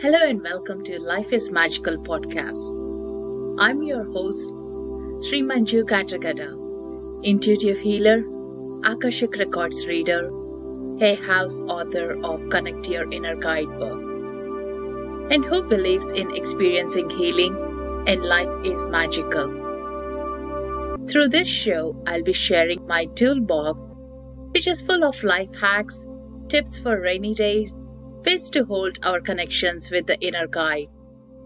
Hello and welcome to Life is Magical podcast. I'm your host, Sri Manju Katagada, intuitive healer, Akashic Records reader, Hay House author of Connect Your Inner Guidebook, and who believes in experiencing healing and life is magical. Through this show, I'll be sharing my toolbox, which is full of life hacks, tips for rainy days, ways to hold our connections with the inner guide,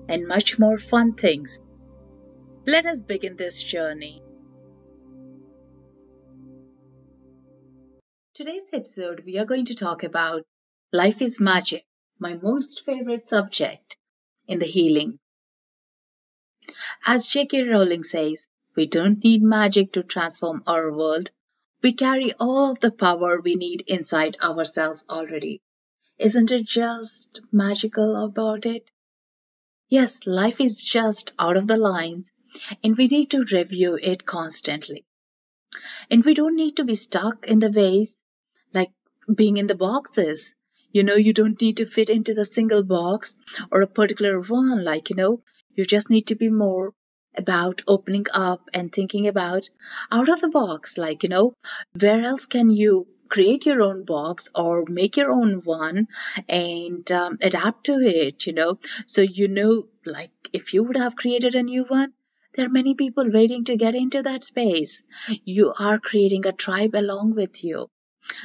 and much more fun things. Let us begin this journey. Today's episode, we are going to talk about life is magic, my most favorite subject in the healing. As J.K. Rowling says, we don't need magic to transform our world. We carry all of the power we need inside ourselves already. Isn't it just magical about it? Yes, life is just out of the lines and we need to review it constantly. And we don't need to be stuck in the ways like being in the boxes. You know, you don't need to fit into the single box or a particular one. Like, you know, you just need to be more about opening up and thinking about out of the box. Like, you know, where else can you create your own box or make your own one and um, adapt to it, you know. So, you know, like if you would have created a new one, there are many people waiting to get into that space. You are creating a tribe along with you.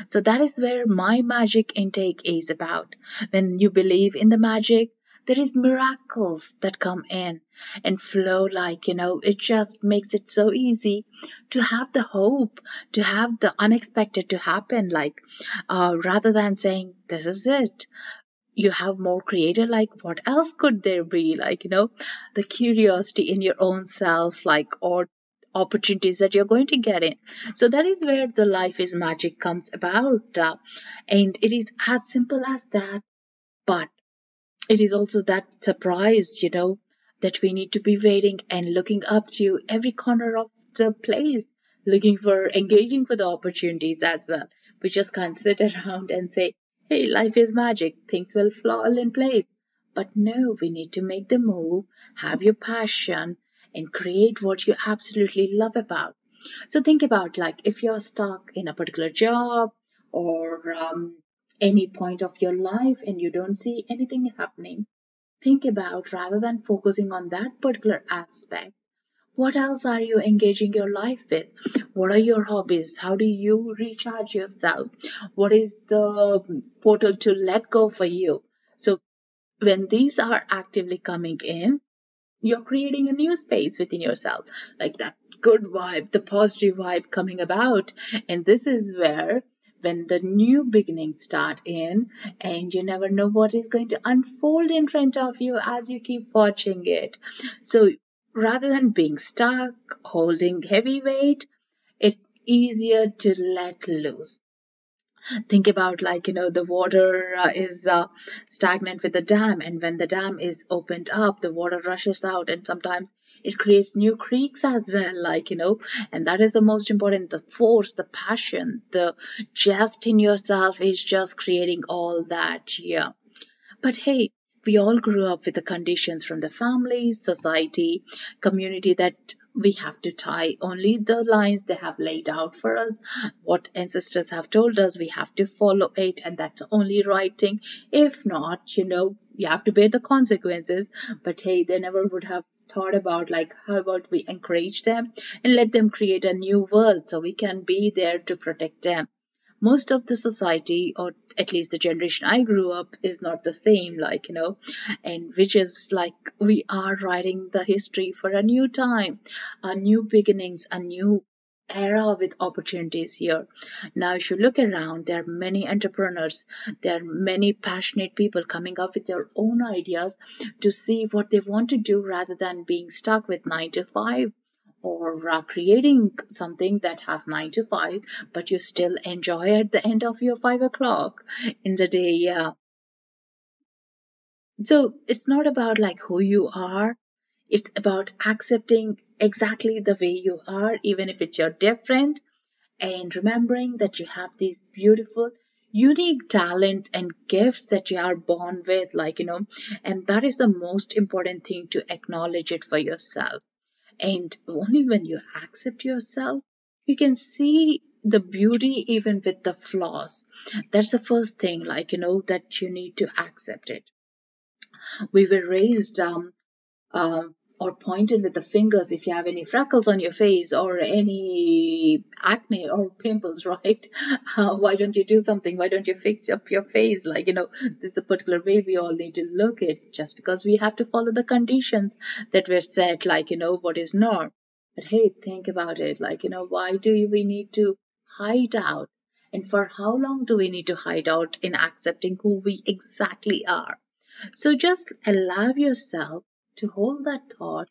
So that is where my magic intake is about. When you believe in the magic, there is miracles that come in and flow like you know it just makes it so easy to have the hope to have the unexpected to happen like uh, rather than saying this is it. You have more creative like what else could there be? Like you know the curiosity in your own self like or opportunities that you're going to get in. So that is where the life is magic comes about uh, and it is as simple as that. But it is also that surprise, you know, that we need to be waiting and looking up to every corner of the place, looking for engaging for the opportunities as well. We just can't sit around and say, hey, life is magic, things will fall in place. But no, we need to make the move, have your passion, and create what you absolutely love about. So think about like if you're stuck in a particular job or um, any point of your life and you don't see anything happening, think about rather than focusing on that particular aspect, what else are you engaging your life with? What are your hobbies? How do you recharge yourself? What is the portal to let go for you? So, when these are actively coming in, you're creating a new space within yourself, like that good vibe, the positive vibe coming about. And this is where when the new beginnings start in and you never know what is going to unfold in front of you as you keep watching it. So rather than being stuck, holding heavy weight, it's easier to let loose think about like you know the water uh, is uh, stagnant with the dam and when the dam is opened up the water rushes out and sometimes it creates new creeks as well like you know and that is the most important the force the passion the just in yourself is just creating all that yeah but hey we all grew up with the conditions from the family society community that we have to tie only the lines they have laid out for us. What ancestors have told us, we have to follow it, and that's only right thing. If not, you know, you have to bear the consequences. But hey, they never would have thought about like how about we encourage them and let them create a new world so we can be there to protect them. Most of the society or at least the generation i grew up is not the same like you know and which is like we are writing the history for a new time a new beginnings a new era with opportunities here. Now, if you look around, there are many entrepreneurs, there are many passionate people coming up with their own ideas to see what they want to do rather than being stuck with nine to five or uh, creating something that has nine to five, but you still enjoy at the end of your five o'clock in the day. Yeah. So it's not about like who you are. It's about accepting exactly the way you are, even if it's your different, and remembering that you have these beautiful, unique talents and gifts that you are born with, like, you know, and that is the most important thing to acknowledge it for yourself. And only when you accept yourself, you can see the beauty even with the flaws. That's the first thing, like, you know, that you need to accept it. We were raised um, um, or pointed with the fingers if you have any freckles on your face or any acne or pimples, right? Uh, why don't you do something? Why don't you fix up your face? Like, you know, this is the particular way we all need to look at just because we have to follow the conditions that were set, like, you know, what is norm. But hey, think about it. Like, you know, why do we need to hide out? And for how long do we need to hide out in accepting who we exactly are? So just allow yourself to hold that thought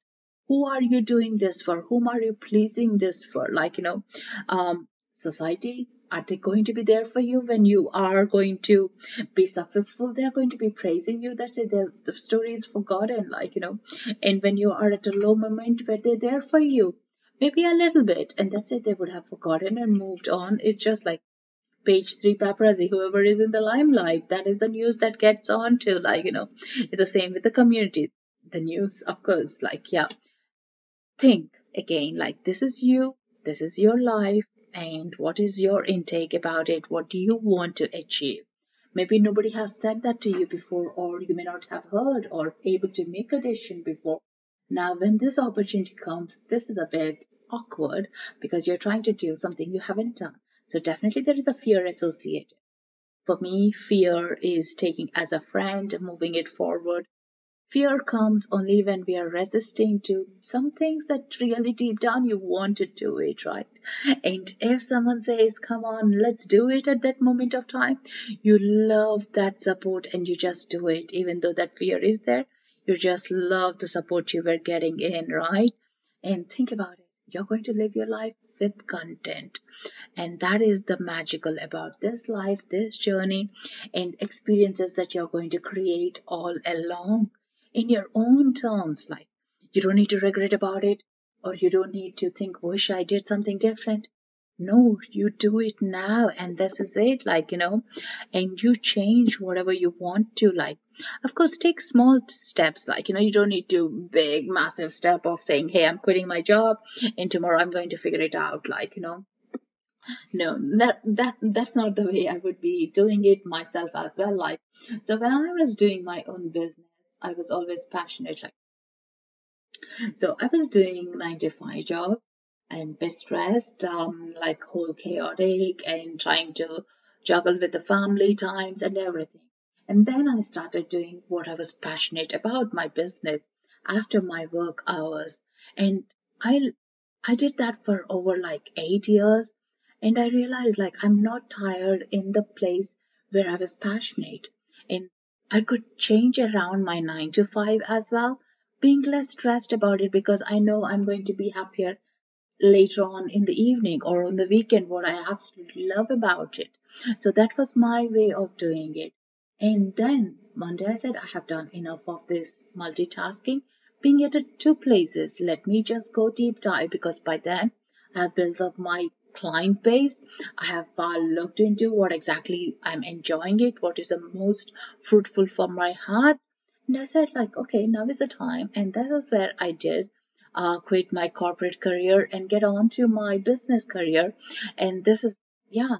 who are you doing this for? Whom are you pleasing this for? Like you know um, society are they going to be there for you when you are going to be successful? They're going to be praising you that's it the story is forgotten like you know and when you are at a low moment where they're there for you maybe a little bit and that's it they would have forgotten and moved on. It's just like page three paparazzi whoever is in the limelight that is the news that gets on to like you know the same with the community the news, of course, like, yeah, think again, like, this is you, this is your life, and what is your intake about it? What do you want to achieve? Maybe nobody has said that to you before, or you may not have heard or able to make a decision before. Now, when this opportunity comes, this is a bit awkward because you're trying to do something you haven't done. So, definitely, there is a fear associated. For me, fear is taking as a friend, moving it forward, Fear comes only when we are resisting to some things that really deep down you want to do it, right? And if someone says, come on, let's do it at that moment of time, you love that support and you just do it, even though that fear is there. You just love the support you were getting in, right? And think about it. You're going to live your life with content. And that is the magical about this life, this journey, and experiences that you're going to create all along in your own terms. Like, you don't need to regret about it, or you don't need to think, wish I did something different. No, you do it now, and this is it, like, you know, and you change whatever you want to, like, of course, take small steps, like, you know, you don't need to big, massive step of saying, hey, I'm quitting my job, and tomorrow I'm going to figure it out, like, you know, no that that that's not the way i would be doing it myself as well like so when i was doing my own business I was always passionate. Like, so I was doing nine to five job and bit stressed, um, like whole chaotic and trying to juggle with the family times and everything. And then I started doing what I was passionate about, my business after my work hours. And I I did that for over like eight years. And I realized like I'm not tired in the place where I was passionate. And I could change around my 9 to 5 as well, being less stressed about it because I know I'm going to be happier later on in the evening or on the weekend, what I absolutely love about it. So that was my way of doing it. And then one day I said, I have done enough of this multitasking, being at two places. Let me just go deep dive because by then I have built up my client base. I have uh, looked into what exactly I'm enjoying it, what is the most fruitful for my heart. And I said, like, okay, now is the time. And that is where I did uh, quit my corporate career and get on to my business career. And this is, yeah,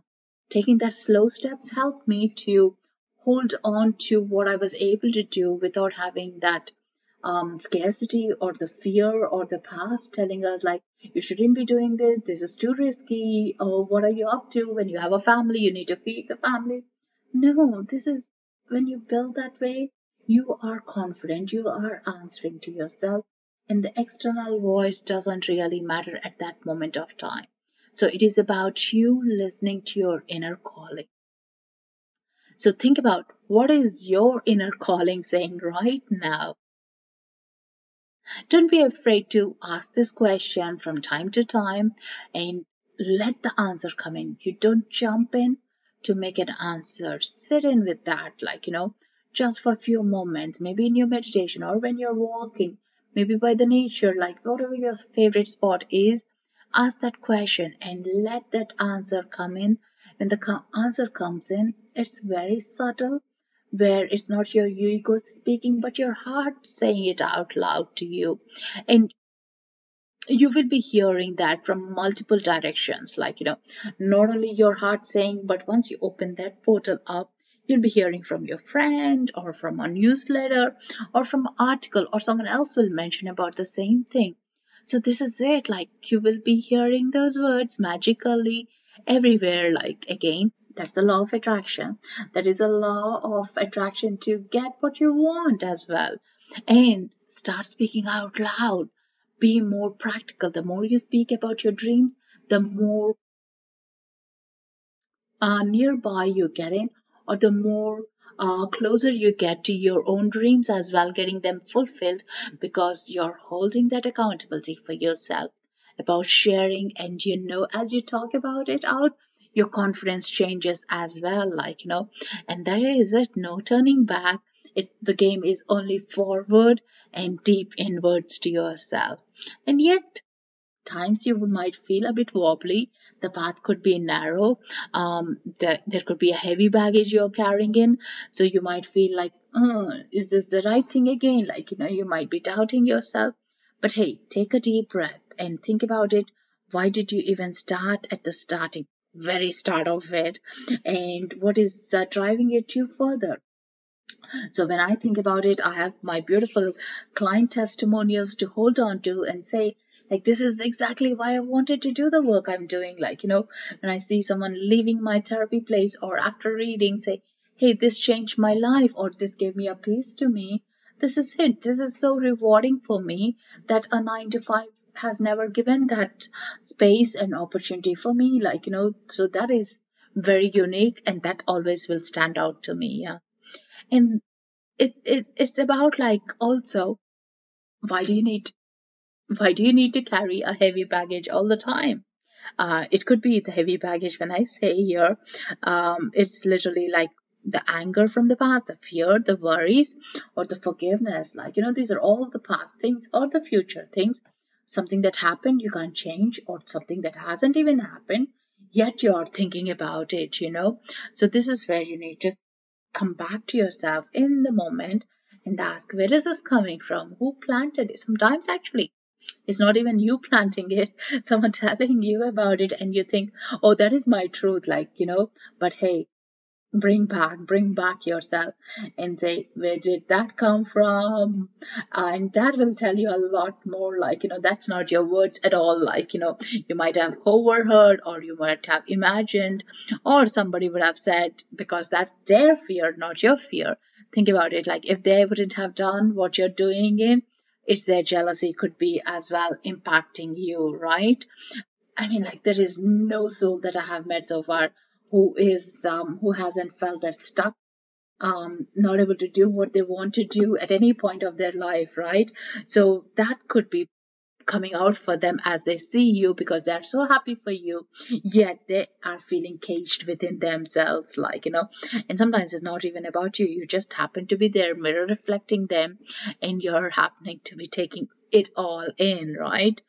taking that slow steps helped me to hold on to what I was able to do without having that um, scarcity or the fear or the past telling us like you shouldn't be doing this. This is too risky. Or what are you up to? When you have a family you need to feed the family. No this is when you build that way you are confident. You are answering to yourself and the external voice doesn't really matter at that moment of time. So it is about you listening to your inner calling. So think about what is your inner calling saying right now don't be afraid to ask this question from time to time and let the answer come in. You don't jump in to make an answer. Sit in with that, like, you know, just for a few moments, maybe in your meditation or when you're walking, maybe by the nature, like whatever your favorite spot is, ask that question and let that answer come in. When the answer comes in, it's very subtle, where it's not your ego speaking, but your heart saying it out loud to you. And you will be hearing that from multiple directions like you know not only your heart saying but once you open that portal up you'll be hearing from your friend or from a newsletter or from an article or someone else will mention about the same thing. So this is it. Like you will be hearing those words magically everywhere. Like again that's the law of attraction that is a law of attraction to get what you want as well and start speaking out loud be more practical. The more you speak about your dreams, the more uh, nearby you get in, or the more uh, closer you get to your own dreams as well, getting them fulfilled because you're holding that accountability for yourself about sharing. And you know, as you talk about it out, your confidence changes as well, like you know, and there is it, no turning back. It, the game is only forward and deep inwards to yourself. And yet, times you might feel a bit wobbly. The path could be narrow. Um, the, there could be a heavy baggage you're carrying in. So you might feel like, oh, is this the right thing again? Like, you know, you might be doubting yourself. But hey, take a deep breath and think about it. Why did you even start at the starting, very start of it? And what is uh, driving it you further? So when I think about it, I have my beautiful client testimonials to hold on to and say, like, this is exactly why I wanted to do the work I'm doing. Like, you know, when I see someone leaving my therapy place or after reading, say, hey, this changed my life or this gave me a peace to me. This is it. This is so rewarding for me that a nine to five has never given that space and opportunity for me. Like, you know, so that is very unique and that always will stand out to me. Yeah and it, it it's about like also why do you need why do you need to carry a heavy baggage all the time uh, it could be the heavy baggage when i say here um, it's literally like the anger from the past the fear the worries or the forgiveness like you know these are all the past things or the future things something that happened you can't change or something that hasn't even happened yet you're thinking about it you know so this is where you need to come back to yourself in the moment and ask, where is this coming from? Who planted it? Sometimes actually, it's not even you planting it, someone telling you about it, and you think, oh, that is my truth, like, you know, but hey, bring back bring back yourself and say where did that come from? And that will tell you a lot more like you know that's not your words at all like you know you might have overheard or you might have imagined or somebody would have said because that's their fear not your fear. Think about it like if they wouldn't have done what you're doing in it's their jealousy could be as well impacting you right? I mean like there is no soul that i have met so far who is um, who hasn't felt that stuck um, not able to do what they want to do at any point of their life right? So that could be coming out for them as they see you because they're so happy for you yet they are feeling caged within themselves like you know. And sometimes it's not even about you. You just happen to be there mirror reflecting them and you're happening to be taking it all in right?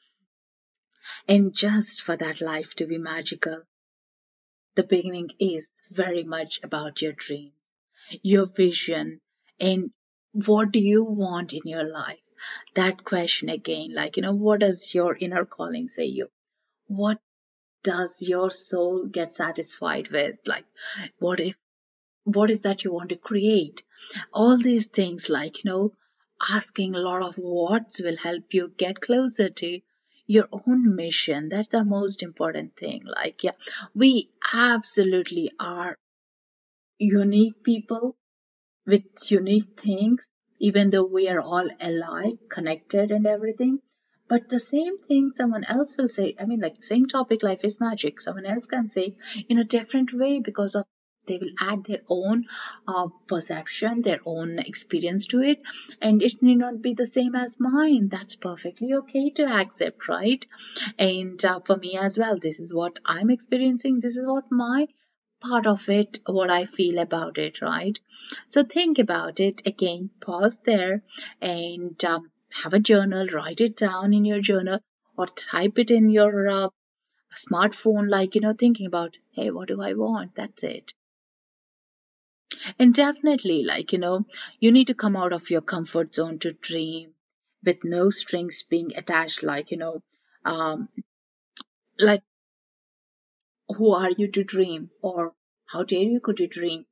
And just for that life to be magical the beginning is very much about your dreams, your vision, and what do you want in your life? That question again, like, you know, what does your inner calling say you? What does your soul get satisfied with? Like, what if, what is that you want to create? All these things, like, you know, asking a lot of whats will help you get closer to your own mission. That's the most important thing. Like, yeah, we absolutely are unique people with unique things, even though we are all alike, connected, and everything. But the same thing someone else will say, I mean, like, same topic, life is magic, someone else can say in a different way because of they will add their own uh, perception their own experience to it. And it need not be the same as mine. That's perfectly okay to accept right? And uh, for me as well this is what i'm experiencing. This is what my part of it what i feel about it right? So think about it. Again pause there and um, have a journal. Write it down in your journal or type it in your uh, smartphone like you know thinking about hey what do i want? That's it And definitely, like, you know, you need to come out of your comfort zone to dream with no strings being attached, like, you know, um, like, who are you to dream? Or how dare you could you dream?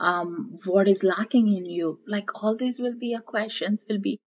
Um, what is lacking in you? Like, all these will be your questions, will be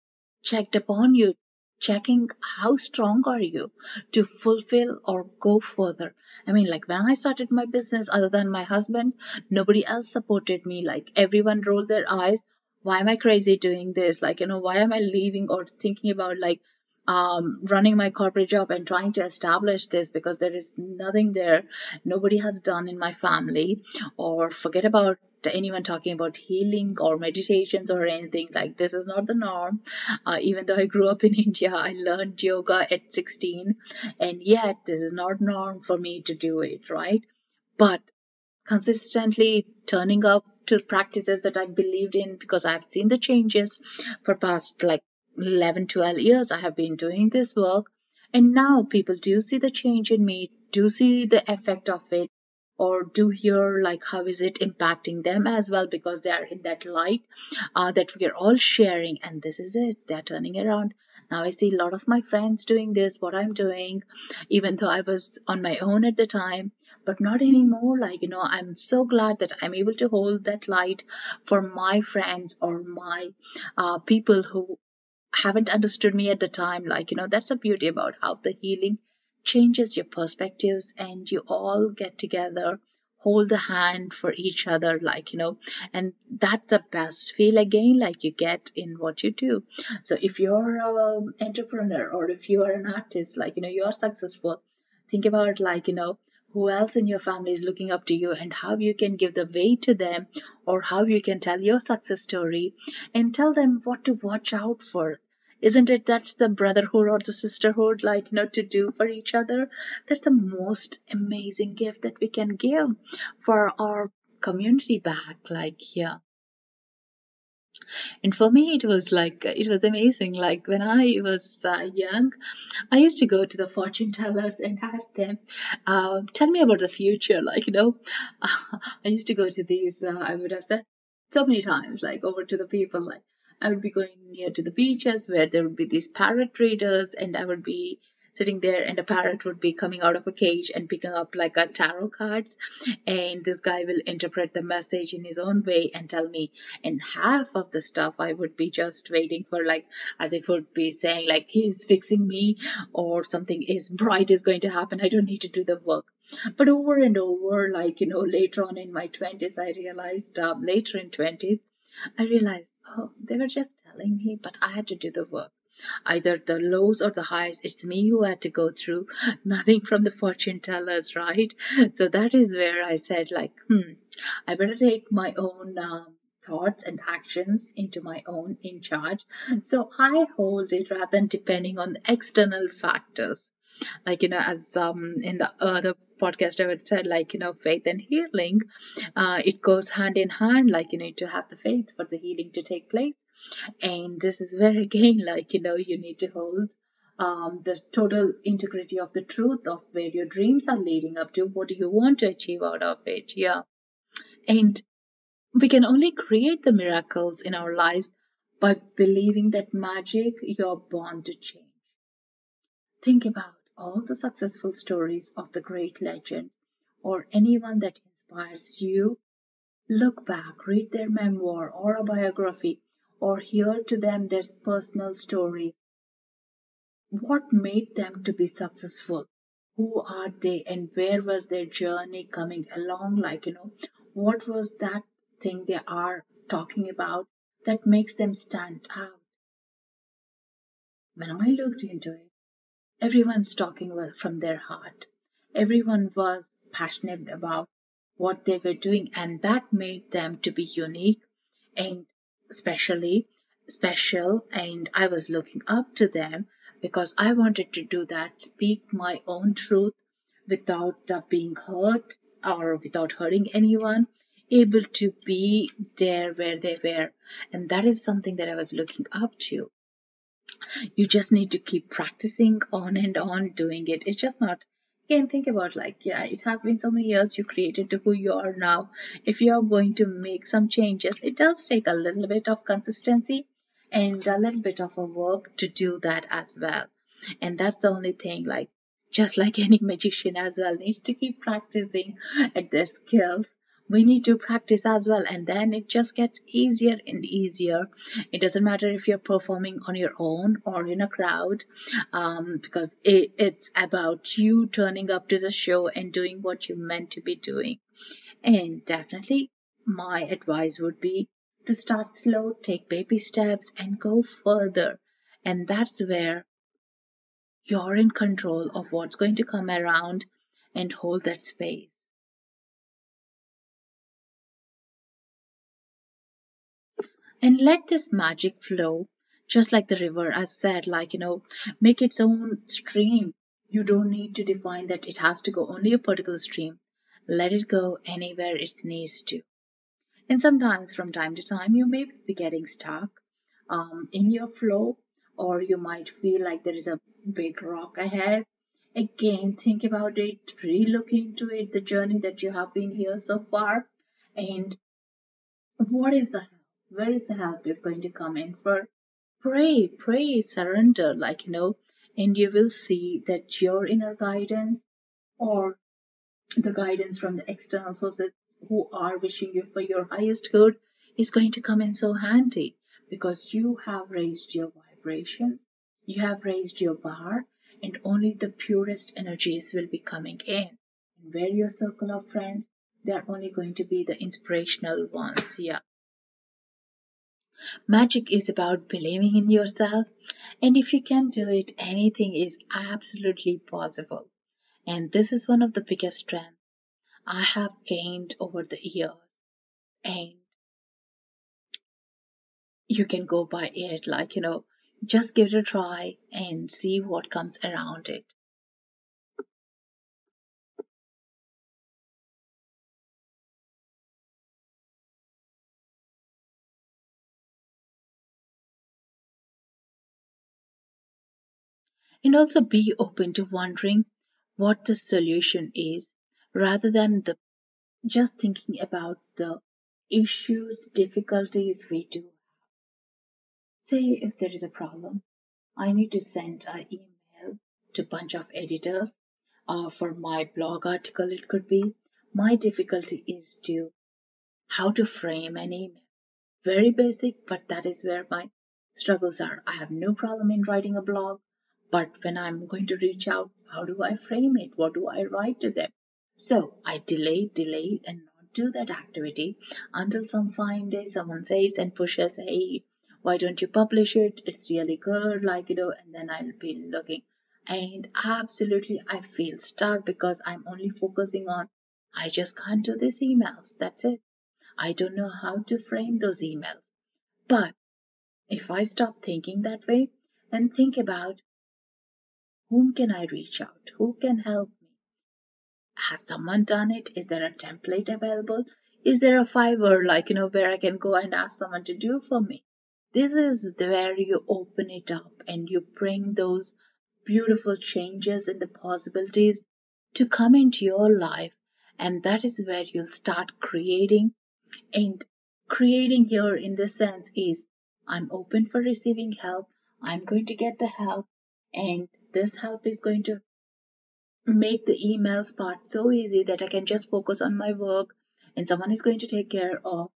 checked upon you checking how strong are you to fulfill or go further. I mean like when i started my business other than my husband nobody else supported me. Like everyone rolled their eyes. Why am i crazy doing this? Like you know why am i leaving or thinking about like um, running my corporate job and trying to establish this because there is nothing there. Nobody has done in my family or forget about anyone talking about healing or meditations or anything like this is not the norm. Uh, even though i grew up in india i learned yoga at 16 and yet this is not norm for me to do it right? But consistently turning up to practices that i believed in because i've seen the changes for past like 11 12 years i have been doing this work and now people do see the change in me do see the effect of it or do hear like how is it impacting them as well because they are in that light uh, that we are all sharing and this is it they're turning around. Now i see a lot of my friends doing this what i'm doing even though i was on my own at the time but not anymore. Like you know i'm so glad that i'm able to hold that light for my friends or my uh, people who haven't understood me at the time. Like you know that's the beauty about how the healing changes your perspectives and you all get together hold the hand for each other like you know and that's the best feel again like you get in what you do. So if you're an um, entrepreneur or if you are an artist like you know you are successful think about like you know who else in your family is looking up to you and how you can give the way to them or how you can tell your success story and tell them what to watch out for isn't it that's the brotherhood or the sisterhood like you know to do for each other? That's the most amazing gift that we can give for our community back like yeah. And for me it was like it was amazing. Like when i was uh, young i used to go to the fortune tellers and ask them uh, tell me about the future like you know. I used to go to these uh, i would have said so many times like over to the people like I would be going near to the beaches where there would be these parrot readers, and I would be sitting there and a parrot would be coming out of a cage and picking up like a tarot cards. And this guy will interpret the message in his own way and tell me and half of the stuff i would be just waiting for like as if would be saying like he's fixing me or something is bright is going to happen. I don't need to do the work. But over and over like you know later on in my 20s i realized um, later in 20s I realized, oh, they were just telling me, but I had to do the work. Either the lows or the highs, it's me who had to go through, nothing from the fortune tellers, right? So that is where I said, like, hmm, I better take my own um, thoughts and actions into my own in charge. So I hold it rather than depending on the external factors like you know as um in the other podcast i would said like you know faith and healing uh, it goes hand in hand like you need to have the faith for the healing to take place. And this is where again like you know you need to hold um, the total integrity of the truth of where your dreams are leading up to what do you want to achieve out of it yeah. And we can only create the miracles in our lives by believing that magic you're born to change. Think about all the successful stories of the great legends or anyone that inspires you, look back, read their memoir or a biography, or hear to them their personal stories. What made them to be successful? Who are they and where was their journey coming along? Like, you know, what was that thing they are talking about that makes them stand out? When I looked into it, Everyone's talking well from their heart. Everyone was passionate about what they were doing, and that made them to be unique and especially special. And I was looking up to them because I wanted to do that, speak my own truth without uh, being hurt or without hurting anyone, able to be there where they were. And that is something that I was looking up to you just need to keep practicing on and on doing it it's just not Again, think about like, yeah, it has been so many years you created to who you are now. If you are going to make some changes, it does take a little bit of consistency and a little bit of a work to do that as well. And that's the only thing, like, just like any magician as well, needs to keep practicing at their skills we need to practice as well and then it just gets easier and easier. It doesn't matter if you're performing on your own or in a crowd um, because it, it's about you turning up to the show and doing what you're meant to be doing. And definitely my advice would be to start slow take baby steps and go further. And that's where you're in control of what's going to come around and hold that space and let this magic flow just like the river as said like you know make its own stream. You don't need to define that it has to go only a particular stream. Let it go anywhere it needs to. And sometimes from time to time you may be getting stuck um, in your flow or you might feel like there is a big rock ahead. Again think about it re-look into it the journey that you have been here so far and what is the where is the help is going to come in for pray pray surrender like you know and you will see that your inner guidance or the guidance from the external sources who are wishing you for your highest good is going to come in so handy because you have raised your vibrations you have raised your bar and only the purest energies will be coming in. And where your circle of friends they are only going to be the inspirational ones yeah Magic is about believing in yourself, and if you can do it, anything is absolutely possible. And this is one of the biggest strengths I have gained over the years. And you can go by it like, you know, just give it a try and see what comes around it. And also be open to wondering what the solution is rather than the just thinking about the issues difficulties we do say if there is a problem i need to send an email to a bunch of editors uh, for my blog article it could be. My difficulty is to how to frame an email. Very basic but that is where my struggles are. I have no problem in writing a blog but when I'm going to reach out, how do I frame it? What do I write to them? So I delay, delay, and not do that activity until some fine day someone says and pushes, hey, why don't you publish it? It's really good, like you know, and then I'll be looking. And absolutely, I feel stuck because I'm only focusing on, I just can't do these emails. That's it. I don't know how to frame those emails. But if I stop thinking that way and think about whom can I reach out? Who can help me? Has someone done it? Is there a template available? Is there a Fiverr, like, you know, where I can go and ask someone to do for me? This is where you open it up and you bring those beautiful changes and the possibilities to come into your life. And that is where you'll start creating. And creating here in this sense is I'm open for receiving help. I'm going to get the help and this help is going to make the emails part so easy that I can just focus on my work and someone is going to take care of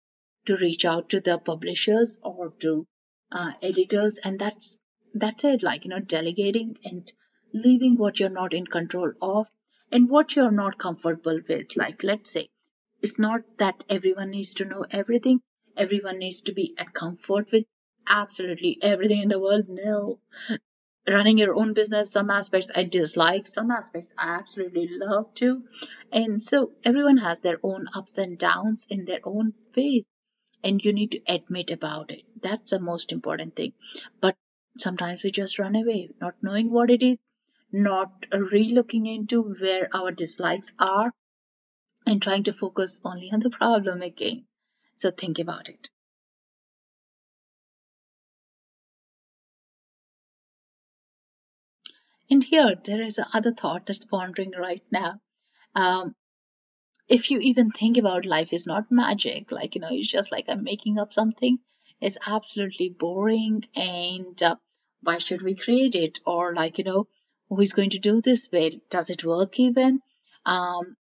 to reach out to the publishers or to uh, editors and that's that's it like you know delegating and leaving what you're not in control of and what you're not comfortable with. Like let's say it's not that everyone needs to know everything. Everyone needs to be at comfort with absolutely everything in the world. No running your own business. Some aspects i dislike some aspects i absolutely love to. And so everyone has their own ups and downs in their own way and you need to admit about it. That's the most important thing. But sometimes we just run away not knowing what it is not re-looking into where our dislikes are and trying to focus only on the problem again. So think about it And here, there is another thought that's pondering right now. Um, if you even think about life is not magic, like, you know, it's just like I'm making up something, it's absolutely boring. And uh, why should we create it? Or, like, you know, who is going to do this way? Does it work even? Um,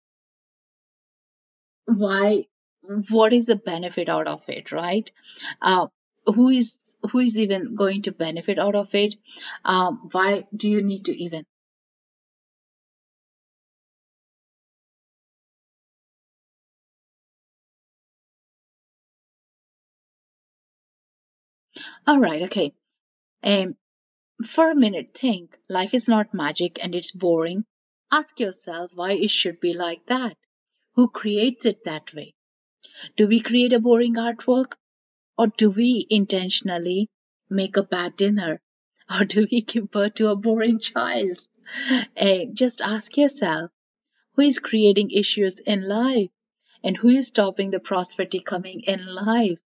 why? What is the benefit out of it, right? Uh, who is who is even going to benefit out of it? Um, why do you need to even All right, okay. Um, for a minute, think life is not magic and it's boring. Ask yourself why it should be like that. Who creates it that way? Do we create a boring artwork? Or do we intentionally make a bad dinner? Or do we give birth to a boring child? Uh, just ask yourself who is creating issues in life? And who is stopping the prosperity coming in life?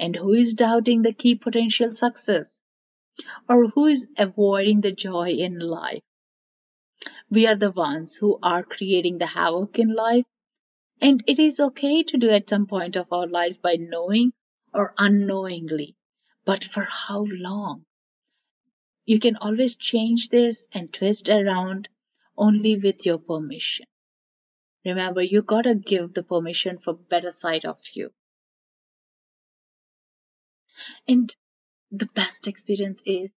And who is doubting the key potential success? Or who is avoiding the joy in life? We are the ones who are creating the havoc in life. And it is okay to do at some point of our lives by knowing or unknowingly. But for how long? You can always change this and twist around only with your permission. Remember, you gotta give the permission for better side of you. And the best experience is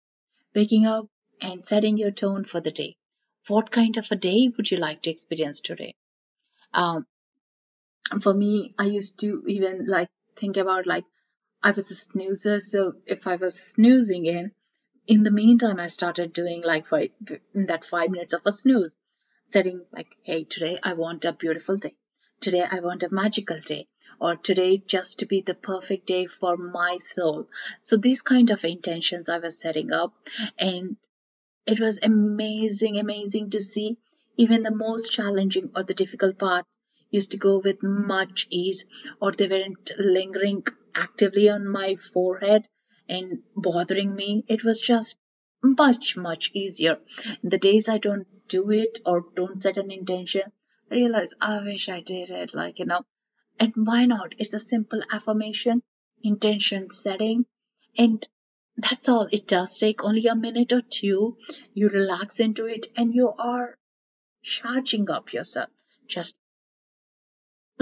waking up and setting your tone for the day. What kind of a day would you like to experience today? Um, for me, I used to even like think about like I was a snoozer, so if I was snoozing in, in the meantime, I started doing like for that five minutes of a snooze, setting like, hey, today I want a beautiful day. Today I want a magical day or today just to be the perfect day for my soul. So these kind of intentions I was setting up and it was amazing, amazing to see even the most challenging or the difficult part used to go with much ease or they weren't lingering actively on my forehead and bothering me. It was just much, much easier. The days I don't do it or don't set an intention, I realize I wish I did it. Like, you know, and why not? It's a simple affirmation, intention setting, and that's all. It does take only a minute or two. You relax into it and you are charging up yourself. Just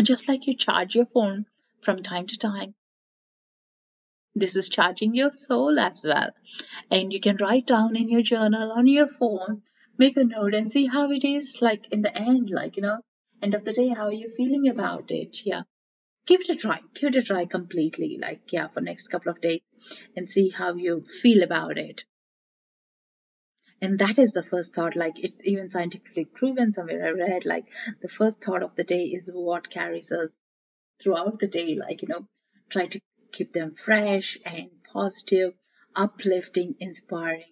just like you charge your phone from time to time. This is charging your soul as well. And you can write down in your journal on your phone, make a note and see how it is like in the end, like, you know, end of the day, how are you feeling about it? Yeah. Give it a try. Give it a try completely, like, yeah, for next couple of days and see how you feel about it. And that is the first thought, like it's even scientifically proven somewhere I read, like the first thought of the day is what carries us throughout the day, like, you know, try to keep them fresh and positive, uplifting, inspiring.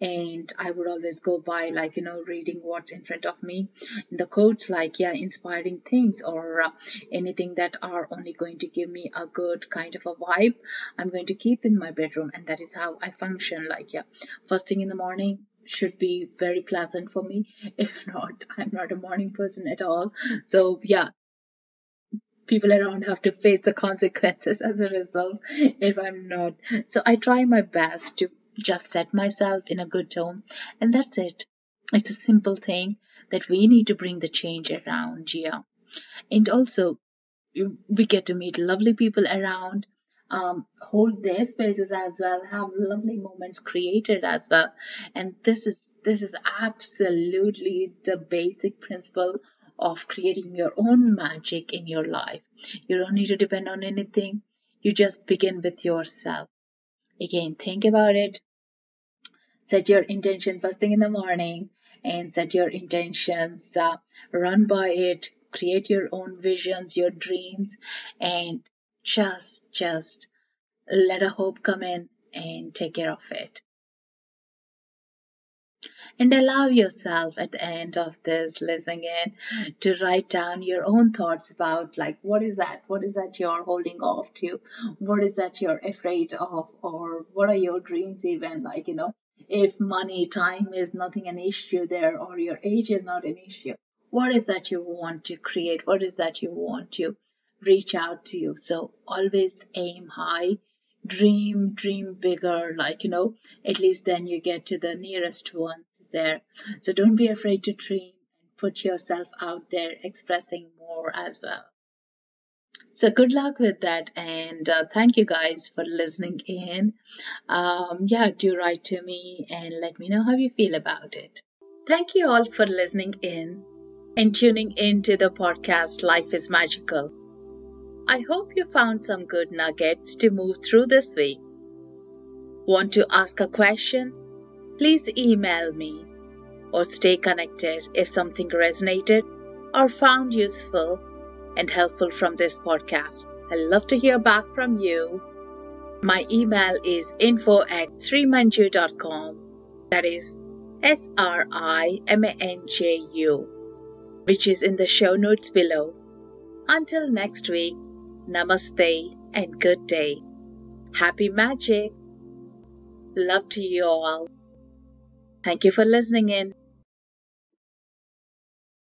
And I would always go by like you know reading what's in front of me. The quotes like yeah inspiring things or uh, anything that are only going to give me a good kind of a vibe I'm going to keep in my bedroom. And that is how I function like yeah. First thing in the morning should be very pleasant for me. If not I'm not a morning person at all. So yeah people around have to face the consequences as a result if I'm not. So I try my best to just set myself in a good tone, and that's it. It's a simple thing that we need to bring the change around, yeah. And also, we get to meet lovely people around, um, hold their spaces as well, have lovely moments created as well. And this is this is absolutely the basic principle of creating your own magic in your life. You don't need to depend on anything. You just begin with yourself. Again, think about it. Set your intention first thing in the morning and set your intentions, uh, run by it, create your own visions, your dreams, and just, just let a hope come in and take care of it and allow yourself at the end of this listening in to write down your own thoughts about like what is that? What is that you're holding off to? What is that you're afraid of? Or what are your dreams even? Like you know if money, time is nothing an issue there, or your age is not an issue, what is that you want to create? What is that you want to reach out to you? So always aim high, dream, dream bigger, like, you know, at least then you get to the nearest ones there. So don't be afraid to dream and put yourself out there expressing more as well. So good luck with that, and uh, thank you guys for listening in. Um, yeah, do write to me and let me know how you feel about it. Thank you all for listening in and tuning in to the podcast Life is Magical. I hope you found some good nuggets to move through this week. Want to ask a question? Please email me or stay connected if something resonated or found useful and helpful from this podcast. I'd love to hear back from you. My email is info at srimanju.com. That is S R I M A N J U, which is in the show notes below. Until next week, namaste and good day. Happy magic. Love to you all. Thank you for listening in.